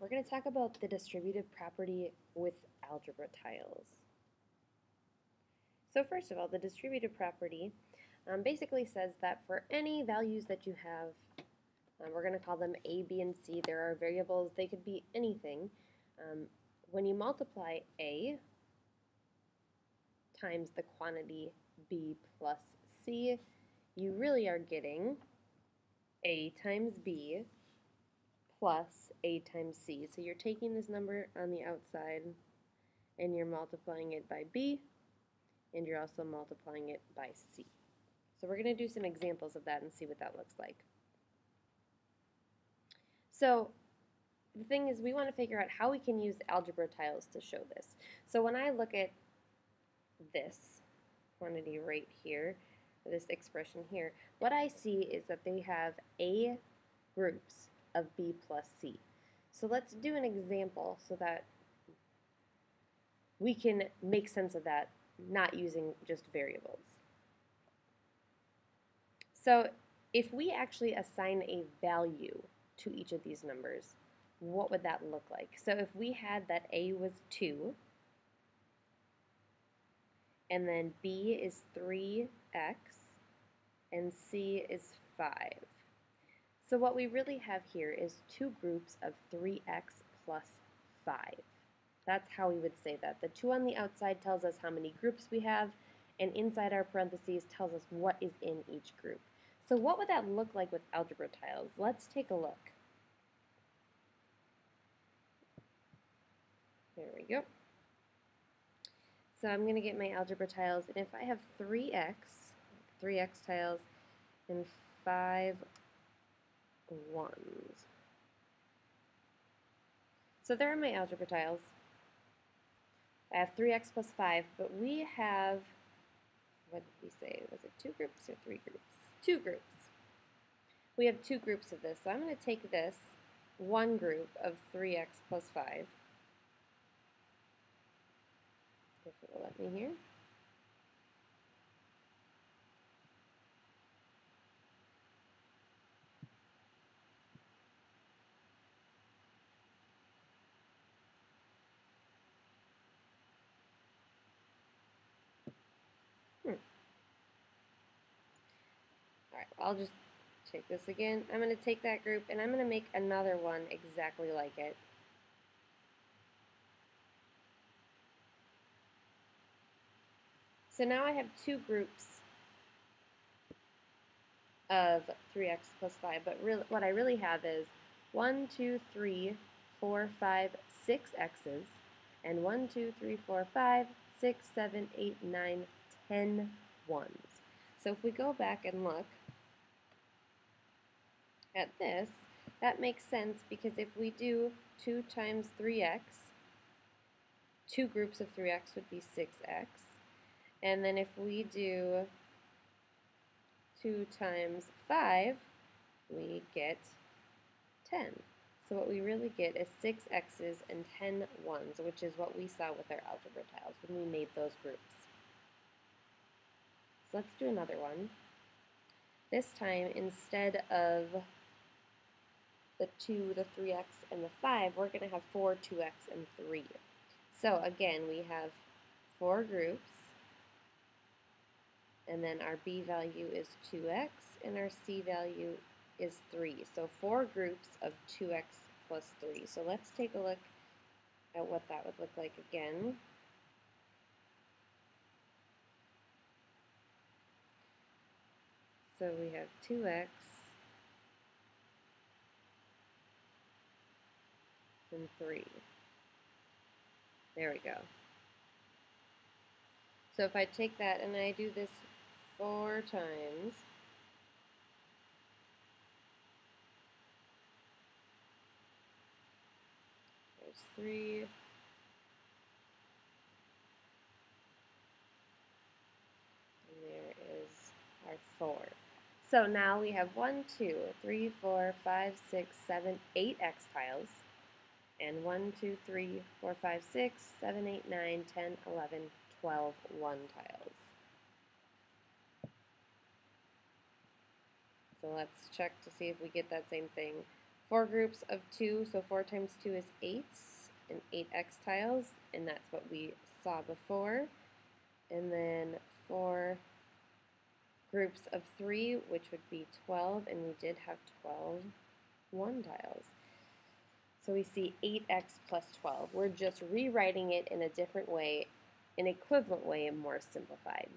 we're going to talk about the distributive property with algebra tiles. So first of all, the distributive property um, basically says that for any values that you have, um, we're going to call them A, B, and C. There are variables. They could be anything. Um, when you multiply A times the quantity B plus C, you really are getting A times B plus A times C. So you're taking this number on the outside and you're multiplying it by B and you're also multiplying it by C. So we're going to do some examples of that and see what that looks like. So the thing is we want to figure out how we can use algebra tiles to show this. So when I look at this quantity right here, this expression here, what I see is that they have A groups of B plus C. So let's do an example so that we can make sense of that not using just variables. So if we actually assign a value to each of these numbers, what would that look like? So if we had that A was 2, and then B is 3x, and C is 5. So what we really have here is two groups of 3x plus 5. That's how we would say that. The 2 on the outside tells us how many groups we have, and inside our parentheses tells us what is in each group. So what would that look like with algebra tiles? Let's take a look. There we go. So I'm going to get my algebra tiles, and if I have 3x, 3x tiles, and 5 ones. So there are my algebra tiles. I have 3x plus 5, but we have, what did we say? Was it two groups or three groups? Two groups. We have two groups of this. So I'm going to take this one group of 3x plus 5. If it will let me here. I'll just take this again. I'm going to take that group and I'm going to make another one exactly like it. So now I have two groups of 3x plus 5, but really, what I really have is 1, 2, 3, 4, 5, 6 x's, and 1, 2, 3, 4, 5, 6, 7, 8, 9, 10 ones. So if we go back and look, at this, that makes sense because if we do 2 times 3x, two groups of 3x would be 6x. And then if we do 2 times 5, we get 10. So what we really get is 6 x's and 10 ones, which is what we saw with our algebra tiles when we made those groups. So let's do another one. This time, instead of the 2, the 3x, and the 5, we're going to have 4, 2x, and 3. So again, we have four groups, and then our b value is 2x, and our c value is 3. So four groups of 2x plus 3. So let's take a look at what that would look like again. So we have 2x and 3. There we go. So if I take that and I do this four times, there's 3, and there is our 4. So now we have 1, 2, 3, 4, 5, 6, 7, 8 x tiles and 1, 2, 3, 4, 5, 6, 7, 8, 9, 10, 11, 12 1 tiles. So let's check to see if we get that same thing four groups of two, so four times two is eight, and eight x tiles, and that's what we saw before. And then four groups of three, which would be 12, and we did have 12 one tiles. So we see 8x plus 12. We're just rewriting it in a different way, an equivalent way, and more simplified.